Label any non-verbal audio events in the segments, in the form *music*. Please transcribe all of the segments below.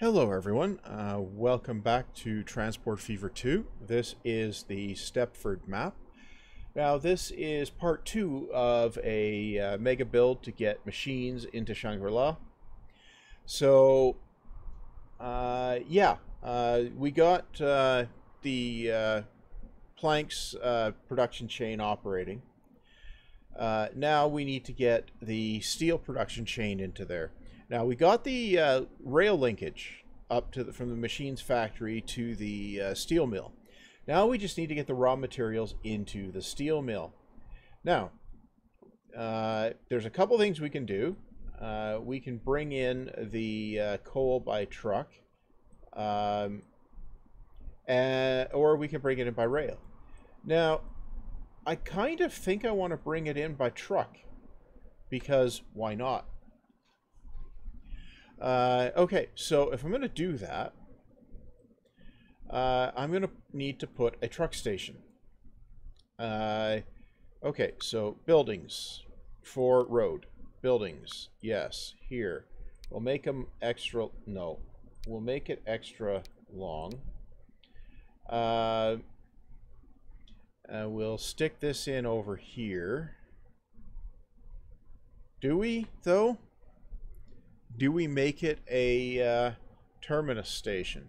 Hello everyone, uh, welcome back to Transport Fever 2. This is the Stepford map. Now this is part 2 of a uh, mega build to get machines into Shangri-La. So, uh, yeah, uh, we got uh, the uh, planks production chain operating. now we need to get the steel production chain into there. Now we got the uh, rail linkage up to the, from the machine's factory to the uh, steel mill. Now we just need to get the raw materials into the steel mill. Now, uh, there's a couple things we can do. Uh, we can bring in the uh, coal by truck, um, and, or we can bring it in by rail. Now, I kind of think I want to bring it in by truck because why not? Uh, okay, so if I'm going to do that, uh, I'm going to need to put a truck station. Uh, okay, so buildings for road. Buildings, yes, here. We'll make them extra, no, we'll make it extra long. Uh, we'll stick this in over here. Do we, though? Do we make it a uh, terminus station?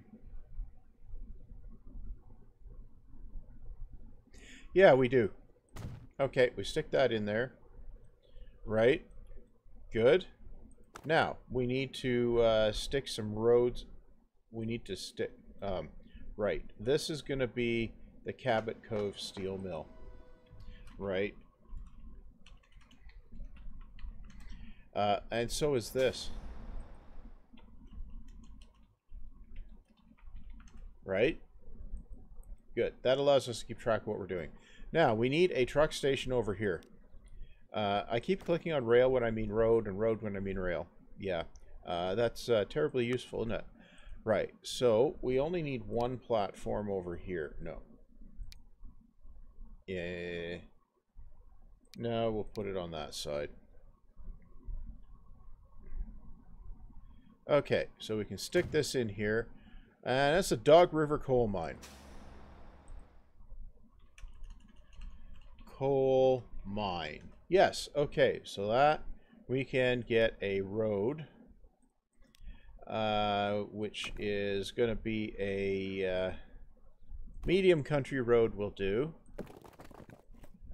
Yeah, we do. Okay, we stick that in there. Right. Good. Now, we need to uh, stick some roads. We need to stick... Um, right. This is going to be the Cabot Cove Steel Mill. Right. Uh, and so is this. Right? Good. That allows us to keep track of what we're doing. Now, we need a truck station over here. Uh, I keep clicking on rail when I mean road and road when I mean rail. Yeah, uh, that's uh, terribly useful, isn't it? Right, so we only need one platform over here. No. Yeah. No, we'll put it on that side. Okay, so we can stick this in here. And that's a Dog River coal mine. Coal mine. Yes, okay, so that we can get a road, uh, which is going to be a uh, medium country road will do.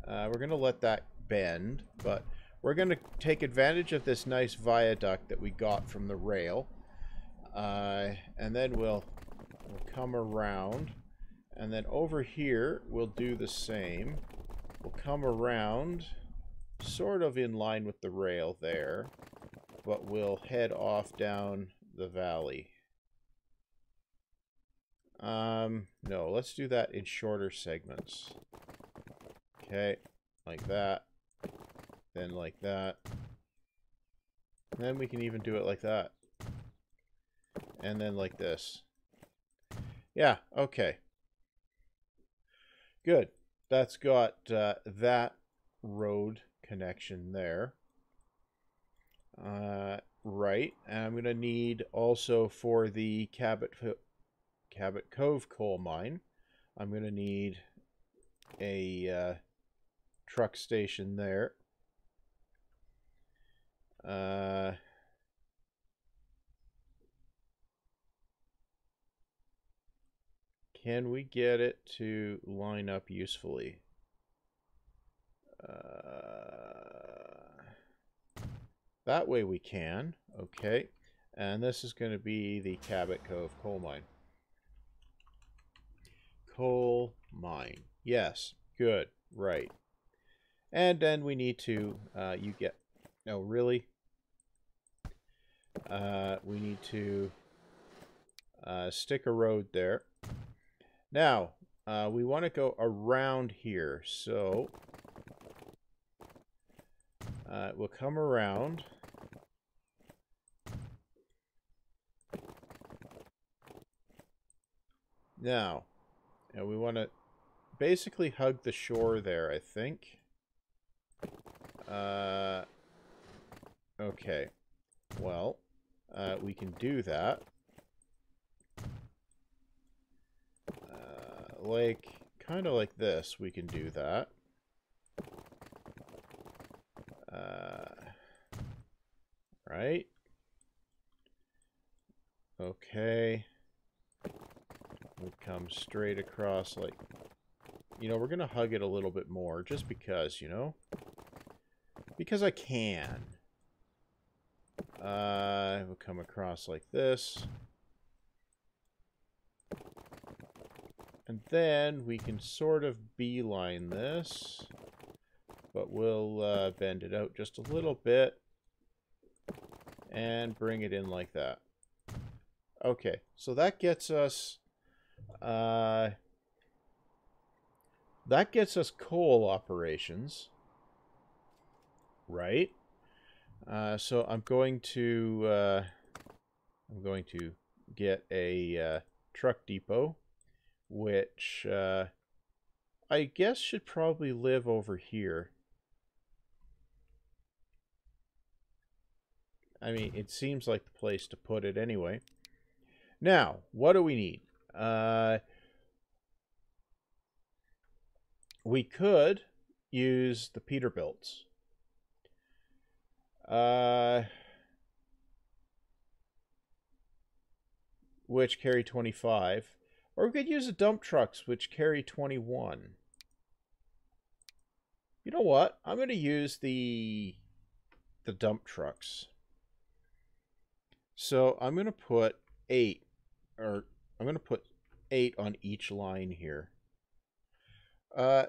Uh, we're going to let that bend, but we're going to take advantage of this nice viaduct that we got from the rail. Uh, and then we'll We'll come around. And then over here, we'll do the same. We'll come around, sort of in line with the rail there. But we'll head off down the valley. Um, no, let's do that in shorter segments. Okay, like that. Then like that. Then we can even do it like that. And then like this. Yeah, okay. Good. That's got uh, that road connection there. Uh, right. And I'm going to need also for the Cabot, Cabot Cove coal mine, I'm going to need a uh, truck station there. Uh, Can we get it to line up usefully? Uh, that way we can. Okay. And this is going to be the Cabot Cove coal mine. Coal mine. Yes. Good. Right. And then we need to, uh, you get, no, really? Uh, we need to uh, stick a road there. Now, uh, we want to go around here. So, uh, we'll come around. Now, and we want to basically hug the shore there, I think. Uh, okay. Well, uh, we can do that. Like, kind of like this, we can do that. Uh, right? Okay. We come straight across like... You know, we're going to hug it a little bit more just because, you know? Because I can. Uh, we'll come across like this. And then we can sort of beeline this. But we'll uh, bend it out just a little bit. And bring it in like that. Okay, so that gets us... Uh, that gets us coal operations. Right? Uh, so I'm going to... Uh, I'm going to get a uh, truck depot which uh, I guess should probably live over here. I mean, it seems like the place to put it anyway. Now, what do we need? Uh, we could use the Peterbilts. Uh, which carry 25. Or we could use the dump trucks, which carry 21. You know what? I'm going to use the the dump trucks. So I'm going to put 8, or I'm going to put 8 on each line here. Uh,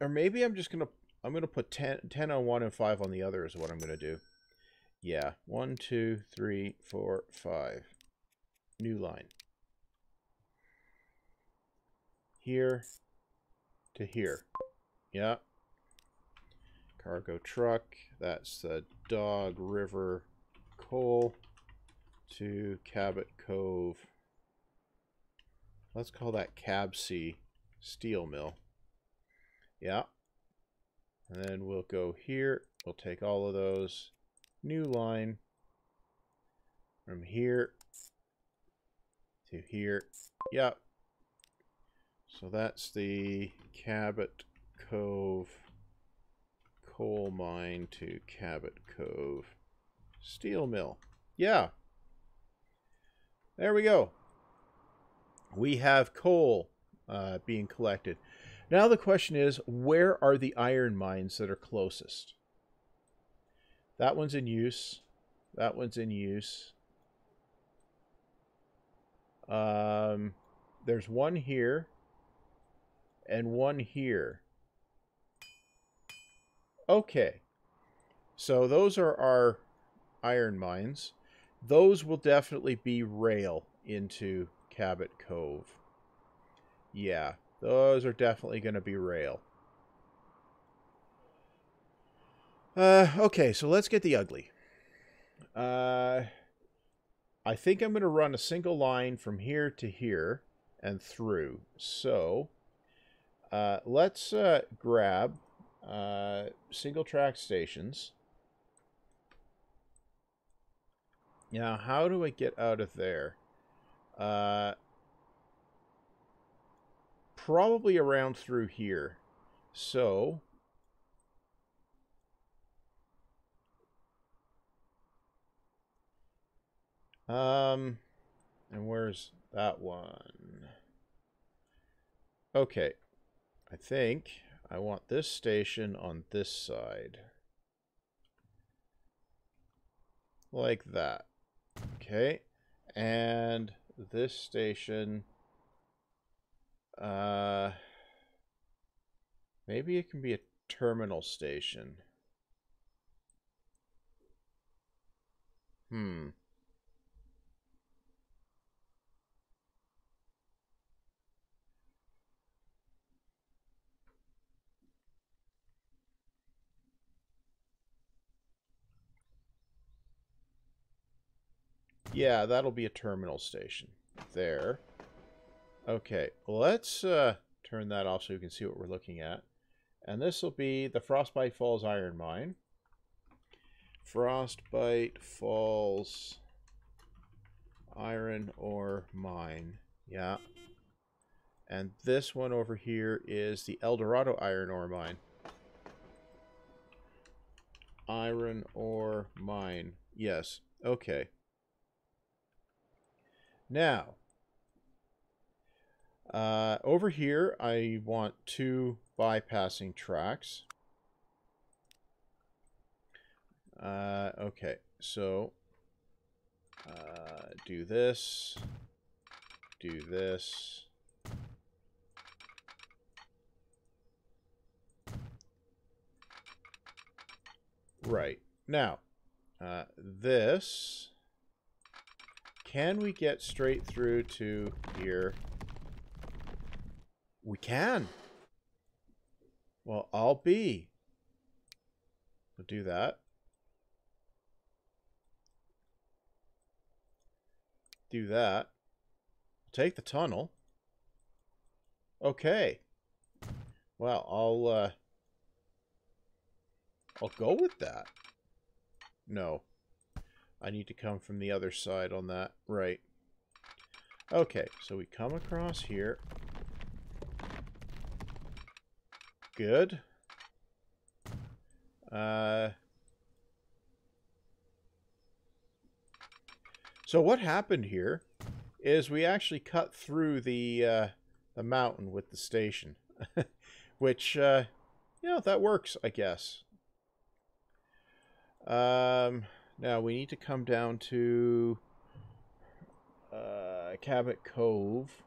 or maybe I'm just going to, I'm going to put 10, 10 on one and 5 on the other is what I'm going to do. Yeah, one, two, three, four, five. New line. Here to here. Yeah. Cargo truck. That's the Dog River coal to Cabot Cove. Let's call that Cab C steel mill. Yeah. And then we'll go here. We'll take all of those. New line. From here to here. Yep. So that's the Cabot Cove coal mine to Cabot Cove steel mill. Yeah. There we go. We have coal uh, being collected. Now the question is, where are the iron mines that are closest? That one's in use. That one's in use. Um, there's one here and one here. Okay. So those are our iron mines. Those will definitely be rail into Cabot Cove. Yeah, those are definitely going to be rail. Uh, okay, so let's get the ugly. Uh, I think I'm going to run a single line from here to here and through. So uh, let's uh, grab uh, single track stations. Now, how do I get out of there? Uh, probably around through here. So, Um, and where's that one? Okay, I think I want this station on this side. Like that. Okay, and this station, uh, maybe it can be a terminal station. Hmm. Yeah, that'll be a terminal station. There. Okay, let's uh, turn that off so you can see what we're looking at. And this will be the Frostbite Falls Iron Mine. Frostbite Falls Iron Ore Mine. Yeah. And this one over here is the Eldorado iron ore mine. Iron ore mine. Yes. Okay. Now, uh, over here, I want two bypassing tracks. Uh, okay, so uh, do this, do this. Right. Now, uh, this, can we get straight through to here? We can. Well, I'll be. We'll do that. Do that. Take the tunnel. Okay. Well, I'll, uh... I'll go with that. No. I need to come from the other side on that. Right. Okay, so we come across here. Good. Uh... So what happened here is we actually cut through the uh, the mountain with the station, *laughs* which uh, you know that works, I guess. Um, now we need to come down to uh, Cabot Cove,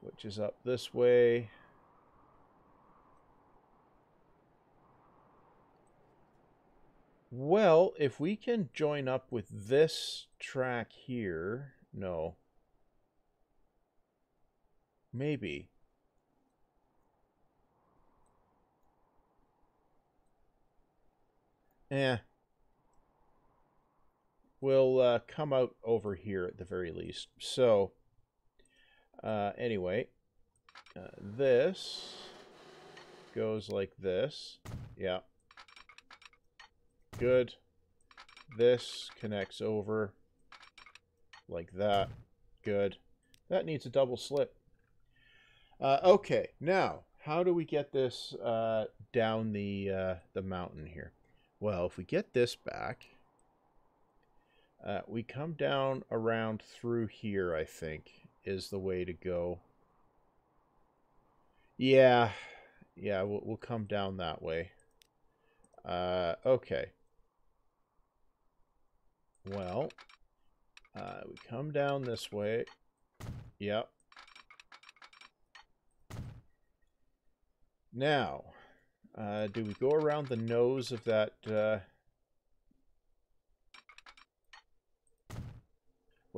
which is up this way. Well, if we can join up with this track here, no. Maybe. Eh. We'll uh, come out over here at the very least. So, uh, anyway, uh, this goes like this. Yeah. Good. This connects over like that. Good. That needs a double slip. Uh, okay, now, how do we get this uh, down the, uh, the mountain here? Well, if we get this back, uh, we come down around through here, I think, is the way to go. Yeah, yeah, we'll, we'll come down that way. Uh, okay. Well, uh, we come down this way. Yep. Now, uh, do we go around the nose of that...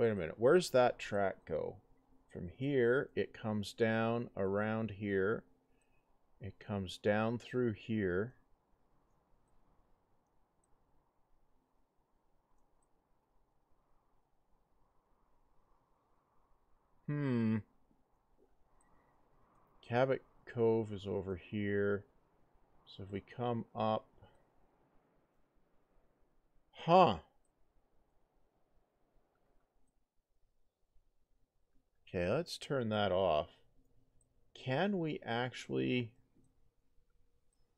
Wait a minute. Where's that track go? From here, it comes down around here. It comes down through here. Hmm. Cabot Cove is over here. So if we come up... Huh. Okay, let's turn that off. Can we actually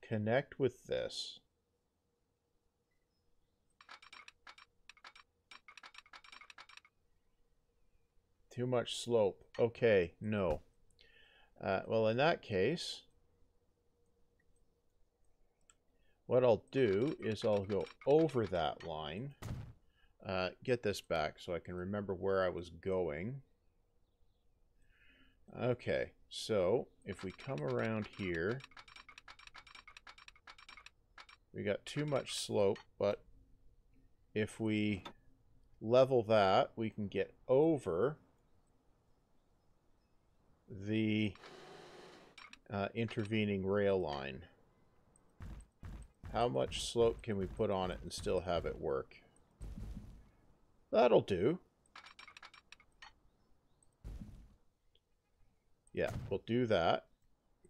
connect with this? Too much slope. Okay, no. Uh, well, in that case, what I'll do is I'll go over that line, uh, get this back so I can remember where I was going. Okay, so if we come around here, we got too much slope, but if we level that, we can get over the uh, intervening rail line. How much slope can we put on it and still have it work? That'll do. Yeah, we'll do that.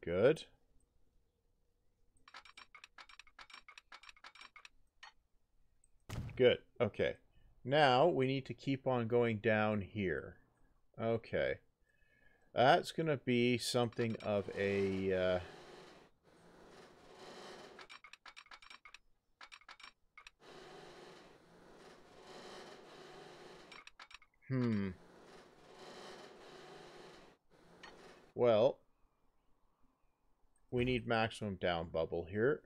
Good. Good. Okay. Now we need to keep on going down here. Okay. That's going to be something of a... Uh, hmm. Well, we need maximum down bubble here.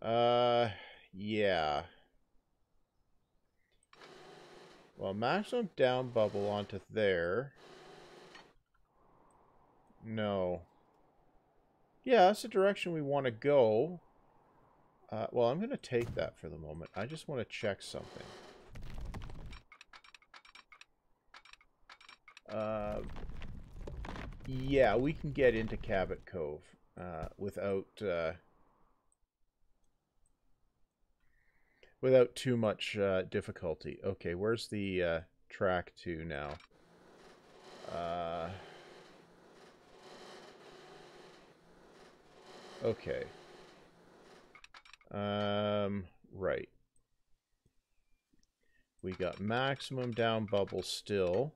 Uh, yeah. Well, maximum down bubble onto there. No. Yeah, that's the direction we want to go. Uh, well, I'm going to take that for the moment. I just want to check something. Uh, yeah, we can get into Cabot Cove uh, without uh, without too much uh, difficulty. Okay, where's the uh, track to now? Uh, okay. Um, right. We got maximum down bubble still.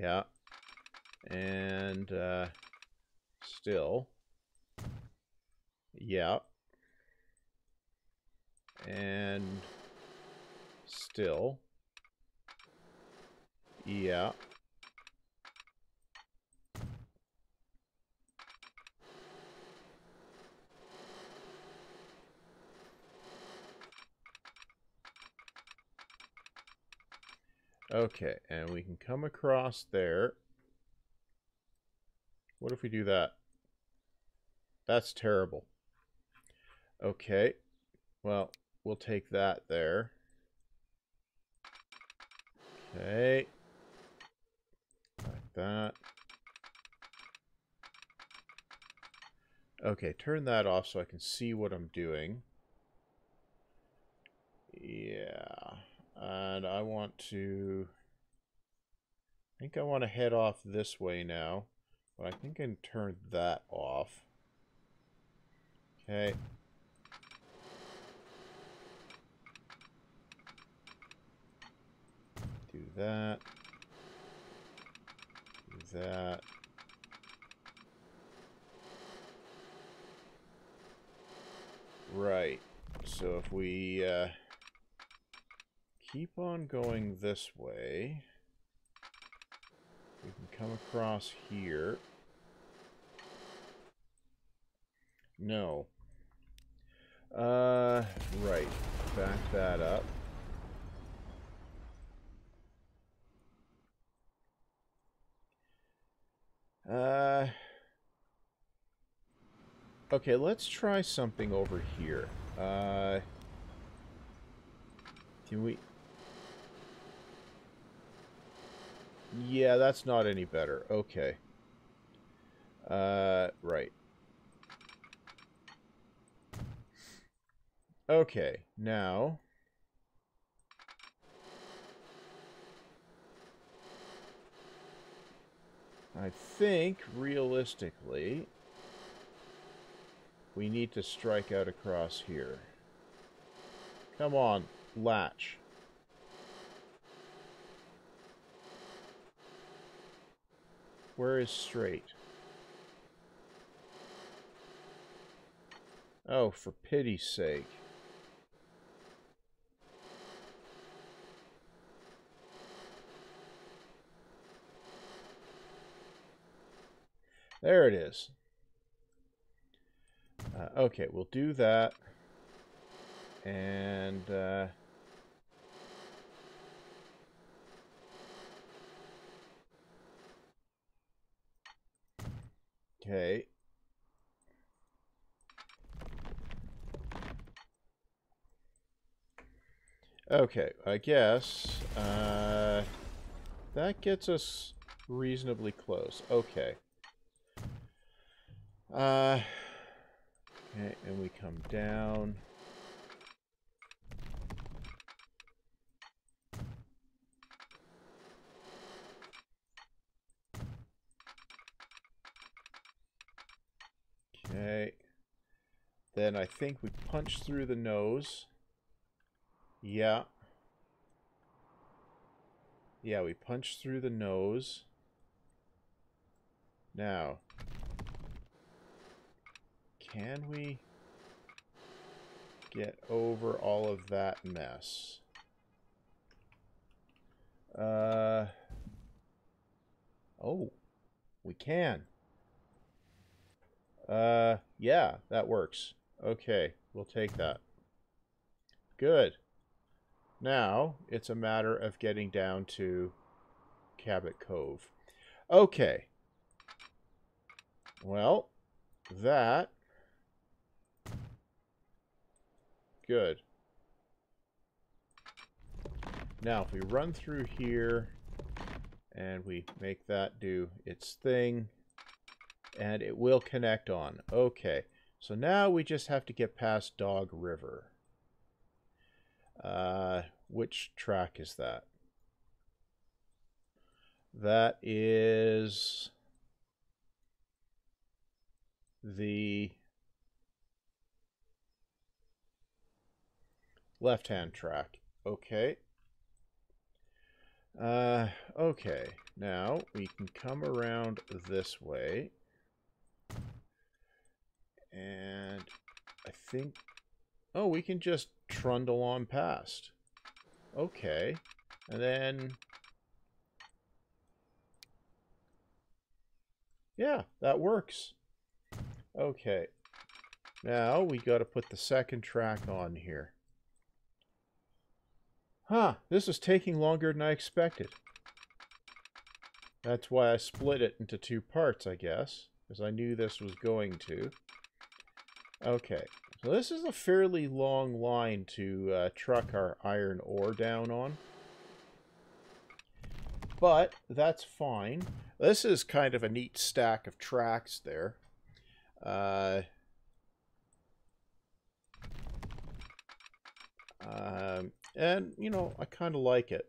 Yeah. And, uh, still. Yeah. And still. Yeah. Okay, and we can come across there. What if we do that? That's terrible. Okay, well, we'll take that there. Okay. Like that. Okay, turn that off so I can see what I'm doing. Yeah. And I want to... I think I want to head off this way now. But I think I can turn that off. Okay. Do that. Do that. Right. So if we... Uh, keep on going this way. We can come across here. No. Uh, right. Back that up. Uh, okay, let's try something over here. Uh, can we... Yeah, that's not any better. Okay. Uh, right. Okay, now... I think, realistically, we need to strike out across here. Come on, latch. Where is straight? Oh, for pity's sake. There it is. Uh, okay, we'll do that. And... Uh, Okay. Okay, I guess uh, that gets us reasonably close. Okay. Uh, okay, and we come down. Okay. Then I think we punch through the nose. Yeah. yeah, we punch through the nose. Now, can we get over all of that mess? Uh, oh, we can. Uh, yeah, that works. Okay, we'll take that. Good. Now, it's a matter of getting down to Cabot Cove. Okay. Well, that... Good. Now, if we run through here and we make that do its thing, and it will connect on. Okay, so now we just have to get past Dog River. Uh, which track is that? That is the left-hand track. Okay. Uh, okay, now we can come around this way. And I think... Oh, we can just trundle on past. Okay. And then... Yeah, that works. Okay. Now we got to put the second track on here. Huh, this is taking longer than I expected. That's why I split it into two parts, I guess. Because I knew this was going to. Okay, so this is a fairly long line to uh, truck our iron ore down on. But that's fine. This is kind of a neat stack of tracks there. Uh, um, and, you know, I kind of like it.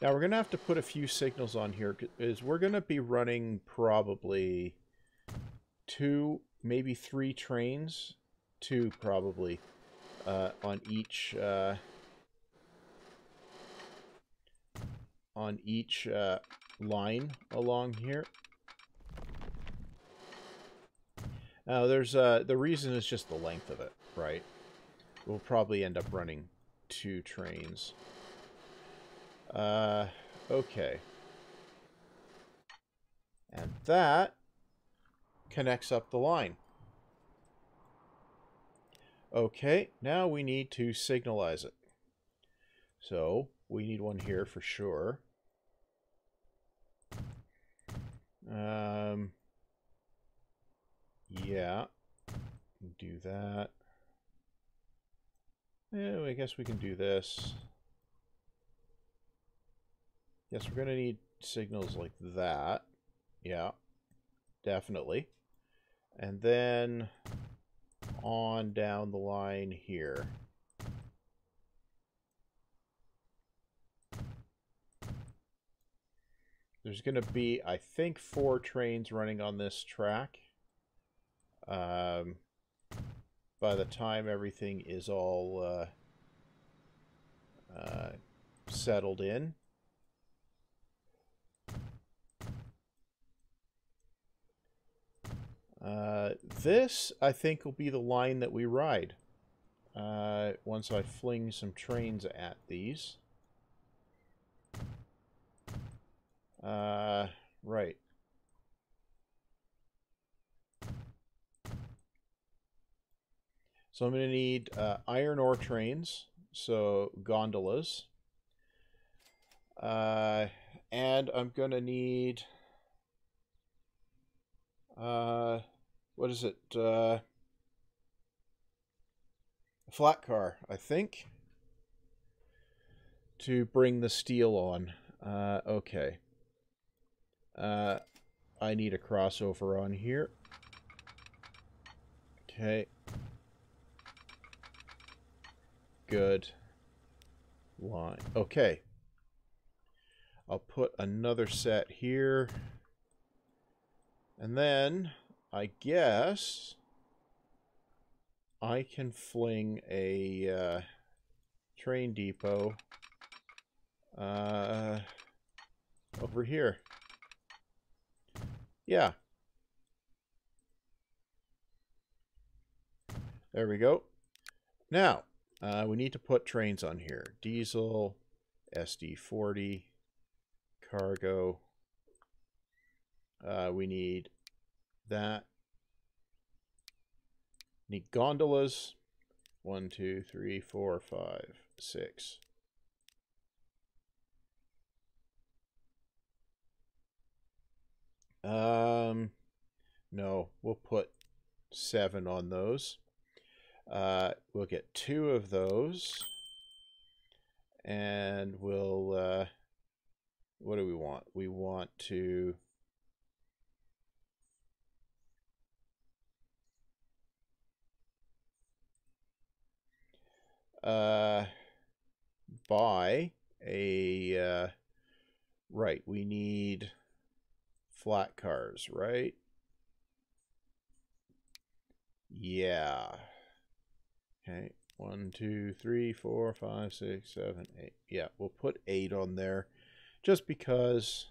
Now, we're going to have to put a few signals on here. Is we're going to be running probably two maybe three trains, two probably, uh, on each uh, on each uh, line along here. Now, there's uh, the reason is just the length of it, right? We'll probably end up running two trains. Uh, okay. And that connects up the line. Okay, now we need to signalize it. So, we need one here for sure. Um, yeah, do that. Yeah, I guess we can do this. Yes, we're going to need signals like that. Yeah, definitely and then on down the line here. There's going to be, I think, four trains running on this track. Um, by the time everything is all uh, uh, settled in. Uh, this, I think, will be the line that we ride. Uh, once I fling some trains at these. Uh, right. So I'm going to need uh, iron ore trains, so gondolas. Uh, and I'm going to need uh, what is it? Uh, flat car, I think, to bring the steel on. Uh, okay. Uh, I need a crossover on here. Okay. Good. Line. Okay. I'll put another set here. And then, I guess, I can fling a uh, train depot. Uh, over here. Yeah. There we go. Now, uh, we need to put trains on here. Diesel, SD40, cargo. Uh, we need that. Need gondolas. One, two, three, four, five, six. Um, no, we'll put seven on those. Uh, we'll get two of those. And we'll, uh, what do we want? We want to uh, buy a, uh, right, we need flat cars, right? Yeah. Okay, one, two, three, four, five, six, seven, eight. Yeah, we'll put eight on there just because.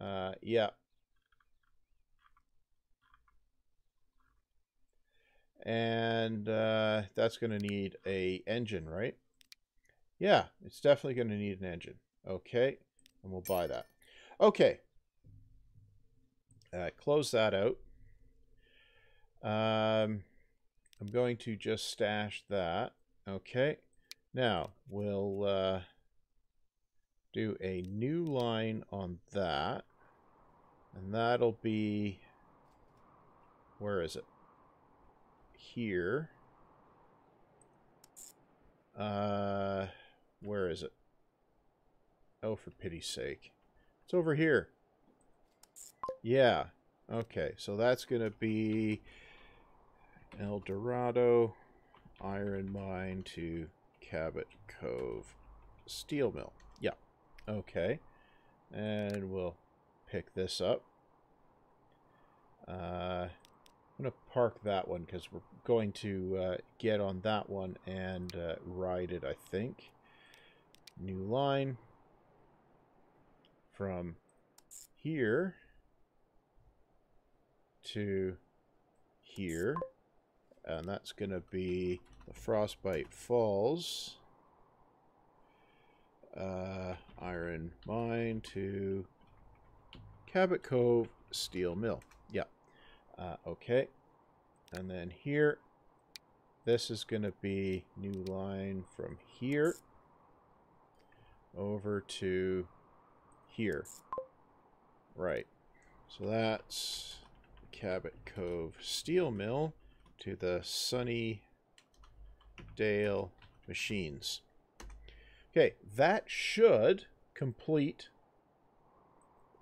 Uh, yeah. And uh, that's going to need a engine, right? Yeah, it's definitely going to need an engine. Okay, and we'll buy that. Okay. Uh, close that out. Um, I'm going to just stash that. Okay. Now, we'll uh, do a new line on that. And that'll be... Where is it? Here. Uh, where is it? Oh, for pity's sake. It's over here. Yeah. Okay, so that's going to be El Dorado Iron Mine to Cabot Cove Steel Mill. Yeah. Okay. And we'll pick this up. Uh, I'm going to park that one because we're going to uh, get on that one and uh, ride it, I think. New line from here to here. And that's going to be the Frostbite Falls. Uh, iron Mine to Cabot Cove Steel Mill. Yeah. Uh, okay. And then here, this is going to be new line from here over to here. Right. So that's Cabot Cove Steel Mill to the Sunny Dale Machines. Okay, that should complete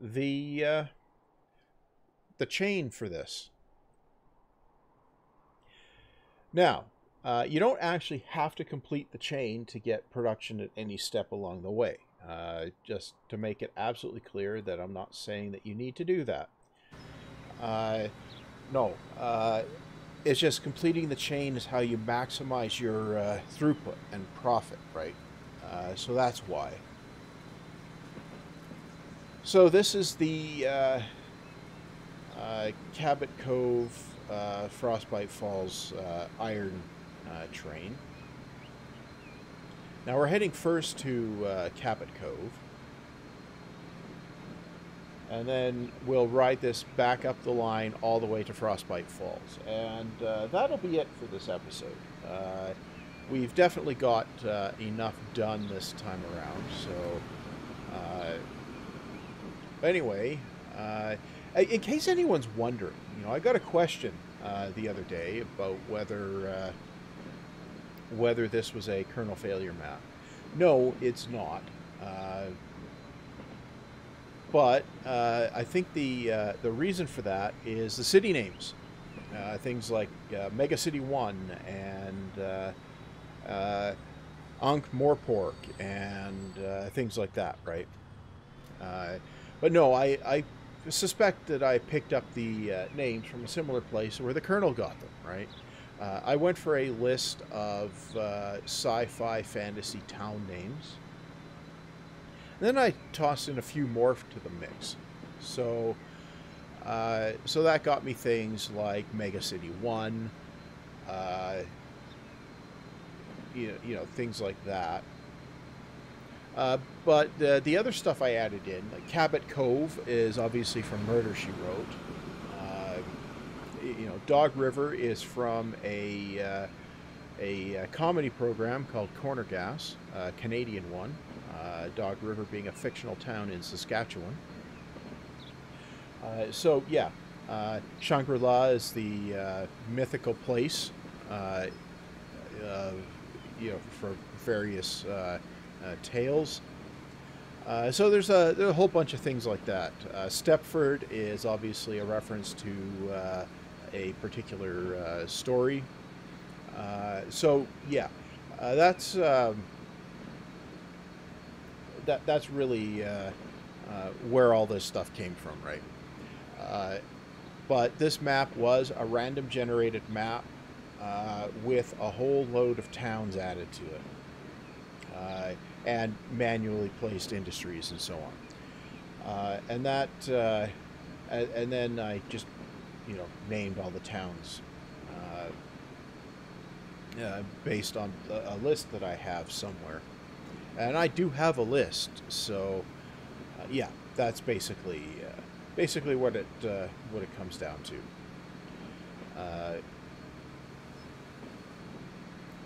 the uh, the chain for this. Now, uh, you don't actually have to complete the chain to get production at any step along the way. Uh, just to make it absolutely clear that I'm not saying that you need to do that. Uh, no, uh, it's just completing the chain is how you maximize your uh, throughput and profit, right? Uh, so that's why. So this is the Cabot Cove uh, Frostbite Falls uh, iron uh, train. Now we're heading first to uh, Cabot Cove. And then we'll ride this back up the line all the way to Frostbite Falls. And uh, that'll be it for this episode. Uh, we've definitely got uh, enough done this time around. So, uh, anyway, uh, in case anyone's wondering, you know, I got a question uh, the other day about whether whether this was a kernel failure map. No, it's not. Uh, but uh, I think the uh, the reason for that is the city names, uh, things like uh, Mega City One and uh, Ankh Morpork and things like that, right? but no, I, I suspect that I picked up the names from a similar place where the Colonel got them, right? Uh, I went for a list of uh, sci-fi fantasy town names, And then I tossed in a few more to the mix. So, uh, so that got me things like Mega City One, uh, you, know, you know, things like that. Uh, but the, the other stuff I added in, like Cabot Cove, is obviously from Murder She Wrote. Uh, you know, Dog River is from a uh, a, a, comedy program called Corner Gas, a Canadian one. Uh, Dog River being a fictional town in Saskatchewan. Uh, so yeah, uh, Shangri-La is the uh, mythical place, uh, uh, you know, for various Uh, tales. Uh, so there's a, there's a, whole bunch of things like that. Uh, Stepford is obviously a reference to a particular story. so yeah, that's um, that that's really where all this stuff came from, right? Uh, but this map was a random generated map uh, with a whole load of towns added to it. Uh, and manually placed industries and so on. Uh, and that, uh, and, and, then I just, you know, named all the towns uh, based on a, a list that I have somewhere. And I do have a list, so yeah, that's basically basically what it uh, what it comes down to.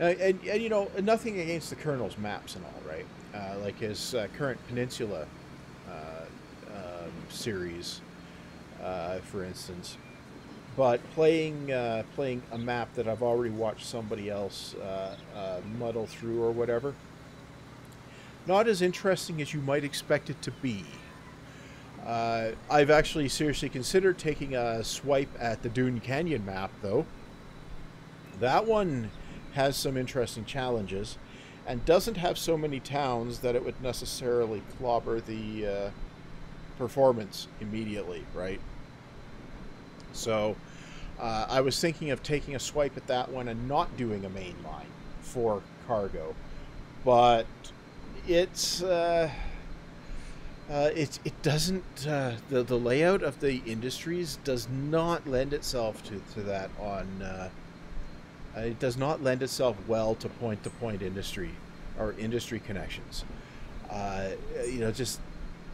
Uh, and, and, you know, nothing against the Colonel's maps and all, right? Uh, like his uh, current Peninsula uh, um, series, uh, for instance. But playing playing a map that I've already watched somebody else muddle through or whatever, not as interesting as you might expect it to be. Uh, I've actually seriously considered taking a swipe at the Dune Canyon map, though. That one has some interesting challenges and doesn't have so many towns that it would necessarily clobber the uh, performance immediately, right? So uh, I was thinking of taking a swipe at that one and not doing a main line for cargo. But it's. Uh, uh, it it doesn't uh, the the layout of the industries does not lend itself to, to that on uh, it does not lend itself well to point to point industry or industry connections. Uh, you know, just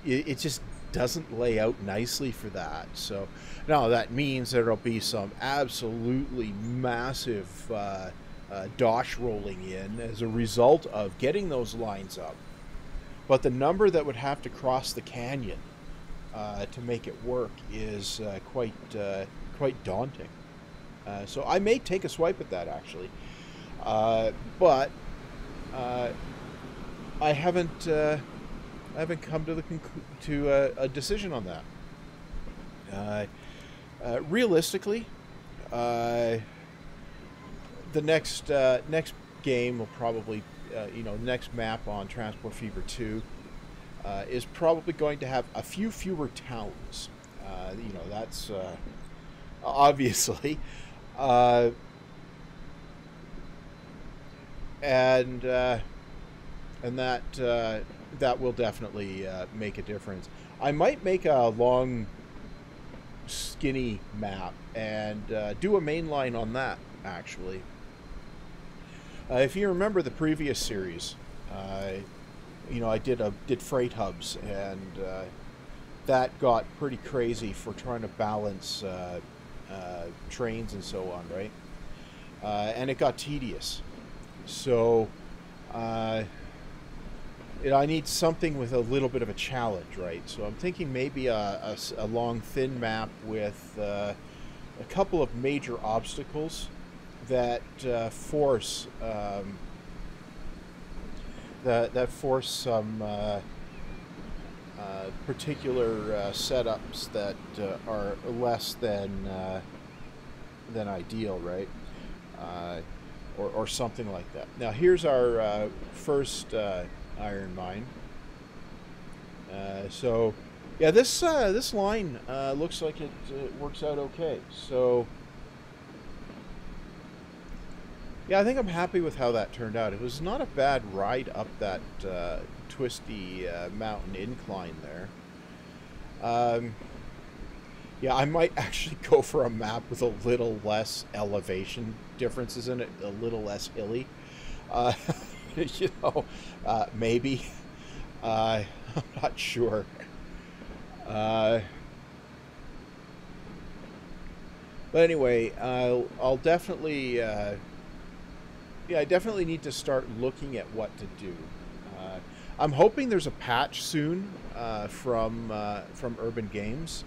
it, it, just doesn't lay out nicely for that. So now that means there'll be some absolutely massive uh, dosh rolling in as a result of getting those lines up but the number that would have to cross the canyon uh, to make it work is uh, quite uh, quite daunting. Uh, so I may take a swipe at that actually, uh, but uh, I haven't I haven't come to the to a, a, decision on that. realistically, the next next game will probably uh, you know, next map on Transport Fever 2 uh, is probably going to have a few fewer towns. Uh, you know, that's uh, obviously. Uh, and uh, and that that will definitely make a difference. I might make a long, skinny map and do a main line on that actually. Uh, if you remember the previous series, uh, you know, I did a did freight hubs, and uh, that got pretty crazy for trying to balance uh, uh, trains and so on, right? Uh, and it got tedious. So, I need something with a little bit of a challenge, right? So I'm thinking maybe a, a, a long, thin map with a couple of major obstacles that uh, force um, that that force some uh, uh, particular uh, setups that uh, are less than uh, than ideal, right? or, or something like that. Now here's our first iron mine. so yeah, this this line looks like it, it works out okay. So yeah, I think I'm happy with how that turned out. It was not a bad ride up that uh, twisty uh, mountain incline there. Um, yeah, I might *laughs* actually go for a map with a little less elevation differences in it, a little less hilly. Uh, *laughs* you know, uh, maybe. *laughs* Uh, I'm not sure. Uh, but anyway, I'll, definitely, uh, yeah, I definitely need to start looking at what to do. Uh, I'm hoping there's a patch soon uh, from uh, from Urban Games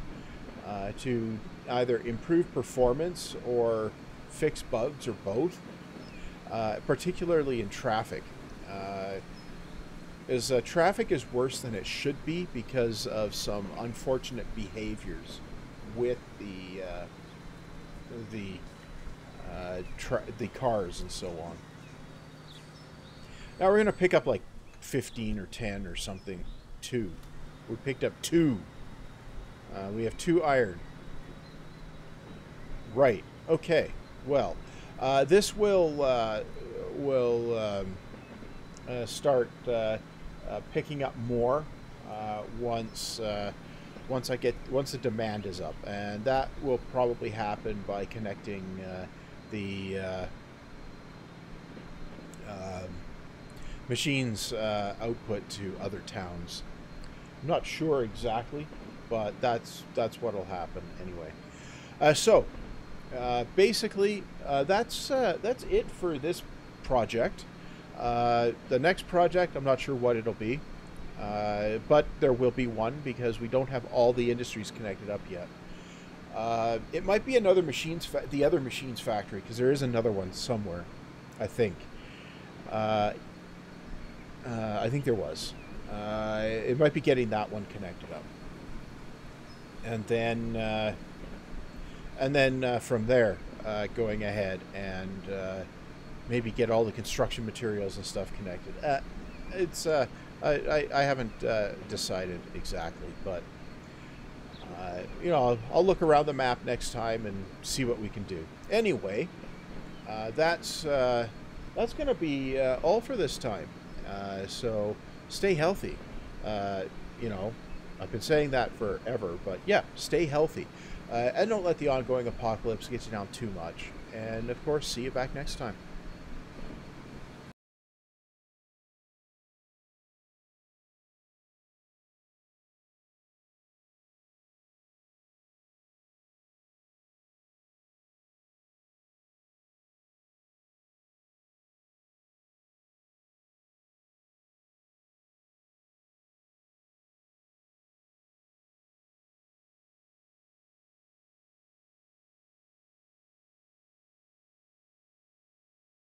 uh, to either improve performance or fix bugs or both, uh, particularly in traffic. is traffic is worse than it should be because of some unfortunate behaviors with the the uh, the cars and so on. Now we're gonna pick up like 15 or 10 or something. Two. We picked up two. Uh, we have two iron. Right. Okay. Well, uh, this will uh, will um, uh, start uh, uh, picking up more once once I get once the demand is up, and that will probably happen by connecting the um, machines uh, output to other towns. I'm not sure exactly, but that's that's what'll happen anyway. Uh, so uh, basically, uh, that's that's it for this project. the next project, I'm not sure what it'll be. Uh, but there will be one because we don't have all the industries connected up yet. Uh, it might be another machines, the other machines factory, because there is another one somewhere, I think. Uh, uh I think there was. Uh, it might be getting that one connected up, and then, and then from there, going ahead and maybe get all the construction materials and stuff connected. it's I, I, I haven't uh, decided exactly, but uh, you know, I'll, I'll, look around the map next time and see what we can do. Anyway, uh, that's uh, that's going to be uh, all for this time. Uh, so stay healthy. you know, I've been saying that forever, but yeah, stay healthy, and don't let the ongoing apocalypse get you down too much. And of course, see you back next time.